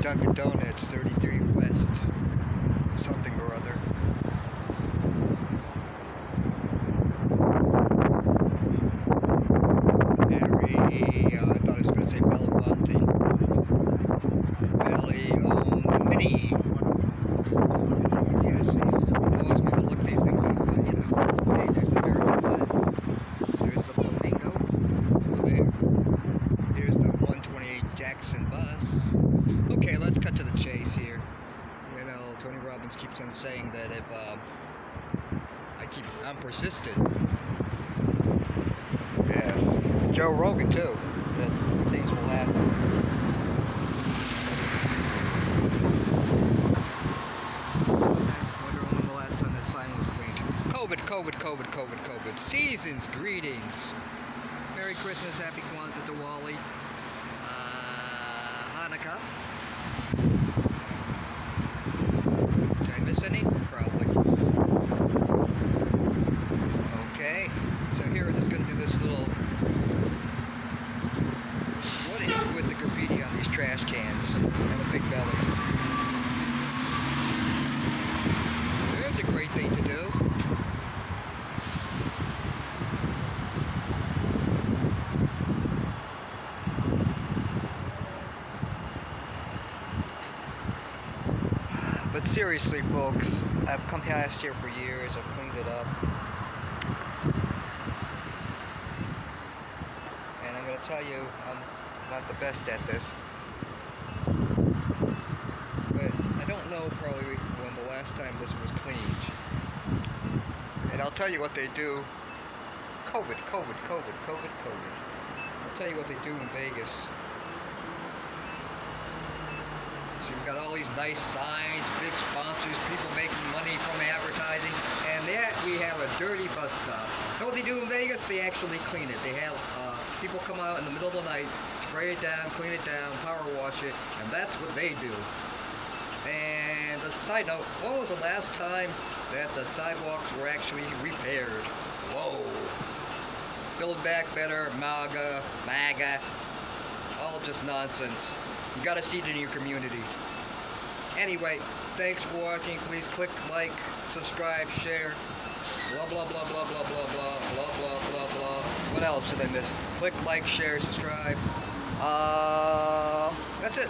Dunkin' Donuts, 33 West, something or other. Very, uh, I thought I was going to say Belmonte. Belly, um, Mini. Yes, yes. I always want to look these things up, but you know, hey, there's the Miracle One. There's the Flamingo over there. Here's the 128 Jackson bus. Okay, let's cut to the chase here. You know, Tony Robbins keeps on saying that if um, I keep, I'm persistent. Yes, Joe Rogan too. That things will happen. COVID, COVID, COVID, COVID, COVID. Seasons, greetings. Merry Christmas, Happy Kwanzaa, Diwali, uh, Did I miss any? Probably. Okay, so here we're just going to do this little. What is with the graffiti on these trash cans and the big bellies? There's a great thing to do. But seriously, folks, I've come past here for years. I've cleaned it up. And I'm going to tell you, I'm not the best at this. But I don't know probably when the last time this was cleaned. And I'll tell you what they do. COVID, COVID, COVID, COVID, COVID. I'll tell you what they do in Vegas. So we've got all these nice signs, big sponsors, people making money from advertising, and yet we have a dirty bus stop. You what they do in Vegas? They actually clean it. They have uh, people come out in the middle of the night, spray it down, clean it down, power wash it, and that's what they do. And a side note, when was the last time that the sidewalks were actually repaired? Whoa. Build back better, MAGA, MAGA, all just nonsense. You gotta see it in your community. Anyway, thanks for watching. Please click like, subscribe, share. Blah blah blah blah blah blah blah blah blah blah blah. What else did I miss? Click like, share, subscribe. Uh, that's it.